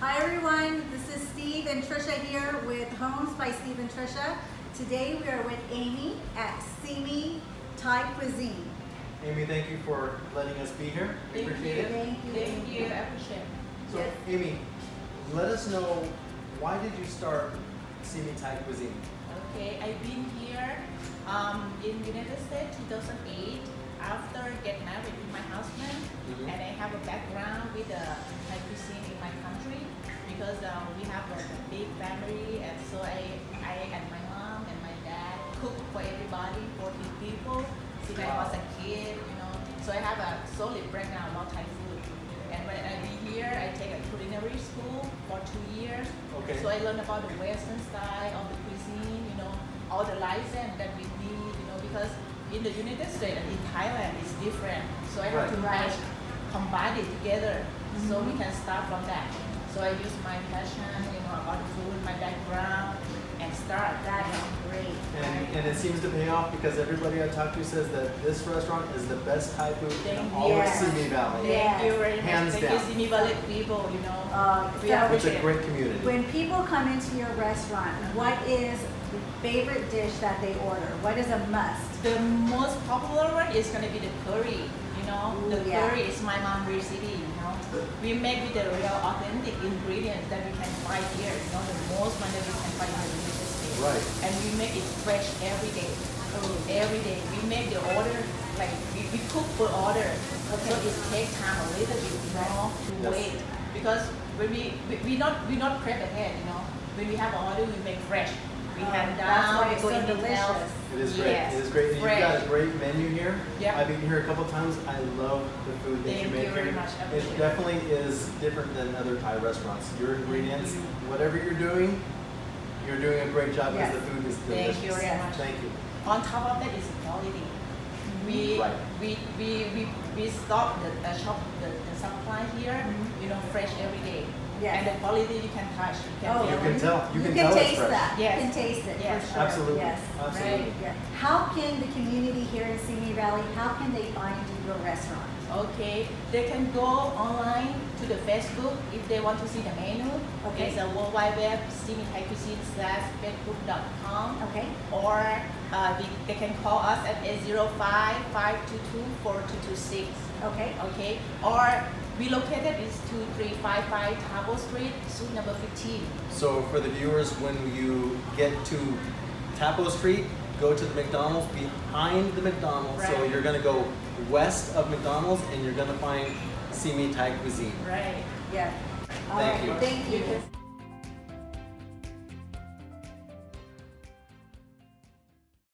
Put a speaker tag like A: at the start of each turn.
A: Hi everyone, this is Steve and Trisha here with Homes by Steve and Trisha. Today we are with Amy at Simi Thai Cuisine.
B: Amy, thank you for letting us be here. We
C: Thank
B: appreciate
C: you.
B: it.
A: Thank you.
C: Thank you, I appreciate it.
B: So,
A: Yes.
B: Amy, let us know why did you start Simi Thai Cuisine?
C: Okay, I've been here um, in United States 2008 after get married with my husband
B: Mhm.
C: and I have a background with the Thai because uh, we have like a big family and so I, I and my mom and my dad cook for everybody, 40 people since I was a kid, you know. So I have a solid background about Thai food. And when I be here, I take a culinary school for two years.
B: Okay.
C: So I learned about the Western style of the cuisine, you know, all the license that we need, you know, because in the United States and in Thailand it's different. So I have to
A: Right.
C: match, combine it together so we can start from that. So I use my passion, you know, about food, my background, and start.
A: That
C: you
A: is
C: know.
A: great.
B: And, and it seems to pay off because everybody I talk to says that this restaurant is the best Thai food in
C: Thank
B: all of
A: you.
B: Simi Valley.
A: Yeah.
C: Thank you very much.
B: Hands
C: Thank
B: down.
C: you, Simi Valley people, you know.
A: Uh,
C: We
A: so
C: are-
B: It's a great community.
A: when people come into your restaurant, what is the favorite dish that they order? What is a must?
C: The most popular one is gonna be the curry. You know,
A: Ooh,
C: the
A: yeah.
C: curry is my mom recipe. You know, we make with the real authentic ingredients that we can find here. You know, the most one that we can find in the United States.
B: Right.
C: And we make it fresh every day. Every day we make the order like we, we cook for order. So it take time a little bit, you know, to
B: Yes.
C: wait because when we we, we not we not prep ahead. You know, when we have an order, we make fresh. We
A: Oh,
C: hand
A: that's why it's
C: go
A: so delicious.
B: It is great.
C: Yes,
B: It is great. You've got a great menu here.
C: Yeah.
B: I've been here a couple times. I love the food that you
C: Thank
B: make
C: you very
B: here.
C: much.
B: It
C: appreciate
B: definitely is different than other Thai restaurants. Your ingredients,
C: you.
B: whatever you're doing, you're doing a great job because
A: Yes.
B: the food is delicious.
C: Thank you very much.
B: Thank you.
C: On top of that is quality. We
B: Right.
C: we we we, we stock the, the shop the, the supply here,
A: Mhm.
C: you know, fresh every day.
A: Yes.
C: And the quality you can touch, you can
A: Oh,
C: feel
B: You can tell. You, can, tell
A: taste
B: it's fresh.
A: that.
C: Yes.
A: You can taste it
C: Yes.
A: for sure.
B: Absolutely.
A: Yes.
B: Absolutely.
C: Right.
A: Yeah. How can the community here in Simi Valley, how can they find your restaurant?
C: Okay, they can go online to the Facebook if they want to see the menu.
A: Okay.
C: It's a World Wide Web cuisine slash facebook.com.
A: Okay.
C: Or uh, they, they can call us at 805 522 4226.
A: Okay.
C: Okay, or we located is 2355 Tapo Street, suite number 15.
B: So for the viewers, when you get to Tapo Street, go to the McDonald's behind the McDonald's. So you're gonna go west of McDonald's and you're gonna find Simi Thai Cuisine.
C: Right.
A: Yeah.
B: Thank
A: right.
B: you.
A: Thank you.
C: You can-